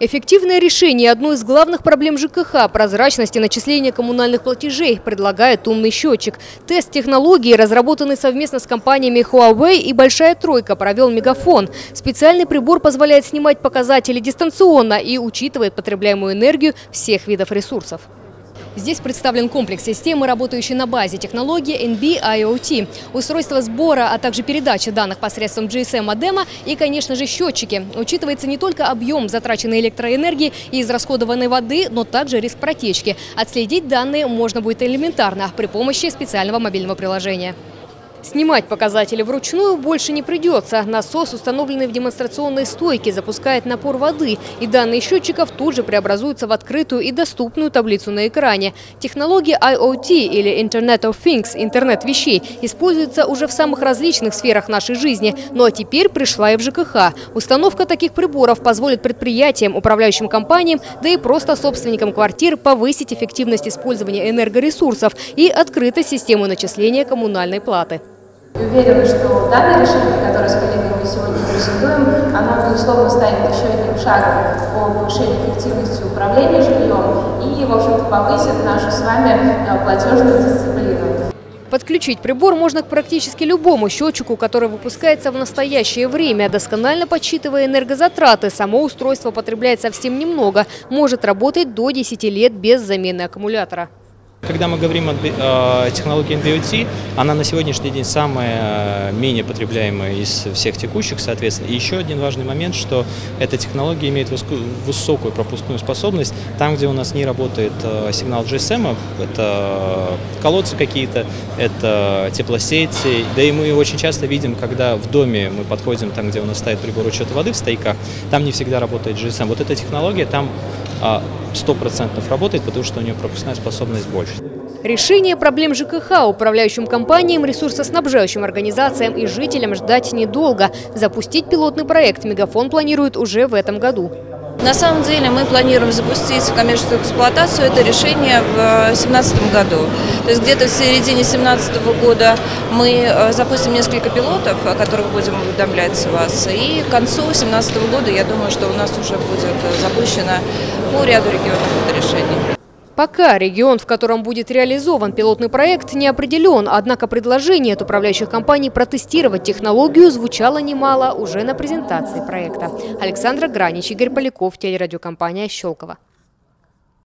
Эффективное решение одной из главных проблем ЖКХ – прозрачности начисления коммунальных платежей, предлагает умный счетчик. Тест технологии, разработанный совместно с компаниями Huawei и Большая Тройка, провел Мегафон. Специальный прибор позволяет снимать показатели дистанционно и учитывает потребляемую энергию всех видов ресурсов. Здесь представлен комплекс системы, работающий на базе технологии NB-IoT, устройство сбора, а также передачи данных посредством GSM-модема и, конечно же, счетчики. Учитывается не только объем затраченной электроэнергии и израсходованной воды, но также риск протечки. Отследить данные можно будет элементарно при помощи специального мобильного приложения. Снимать показатели вручную больше не придется. Насос, установленный в демонстрационной стойке, запускает напор воды, и данные счетчиков тут же преобразуются в открытую и доступную таблицу на экране. Технология IoT или Internet of Things, интернет вещей, используется уже в самых различных сферах нашей жизни, ну а теперь пришла и в ЖКХ. Установка таких приборов позволит предприятиям, управляющим компаниям, да и просто собственникам квартир повысить эффективность использования энергоресурсов и открытость системы начисления коммунальной платы. И уверена, что данное решение, которое с коллегами сегодня презентуем, оно, безусловно, станет еще одним шагом по повышению эффективности управления жильем и, в общем-то, повысит нашу с вами э, платежную дисциплину. Подключить прибор можно к практически любому счетчику, который выпускается в настоящее время, досконально подсчитывая энергозатраты. Само устройство потребляет совсем немного, может работать до 10 лет без замены аккумулятора. Когда мы говорим о технологии NBOT, она на сегодняшний день самая э, менее потребляемая из всех текущих, соответственно. И еще один важный момент, что эта технология имеет высокую пропускную способность. Там, где у нас не работает э, сигнал GSM, это колодцы какие-то, это теплосети. Да и мы очень часто видим, когда в доме мы подходим, там, где у нас стоит прибор учета воды в стояках, там не всегда работает GSM. Вот эта технология там 100% работает, потому что у нее пропускная способность больше. Решение проблем ЖКХ управляющим компаниям, ресурсоснабжающим организациям и жителям ждать недолго. Запустить пилотный проект «Мегафон» планирует уже в этом году. На самом деле мы планируем запустить в коммерческую эксплуатацию это решение в 2017 году. То есть где-то в середине 2017 года мы э, запустим несколько пилотов, о которых будем уведомлять вас. И к концу 2017 года, я думаю, что у нас уже будет э, запущено по ряду регионов это решение. Пока регион, в котором будет реализован пилотный проект, не определен, однако предложение от управляющих компаний протестировать технологию звучало немало уже на презентации проекта. Александра Гранич, Игорь Поляков, телерадиокомпания «Щелково».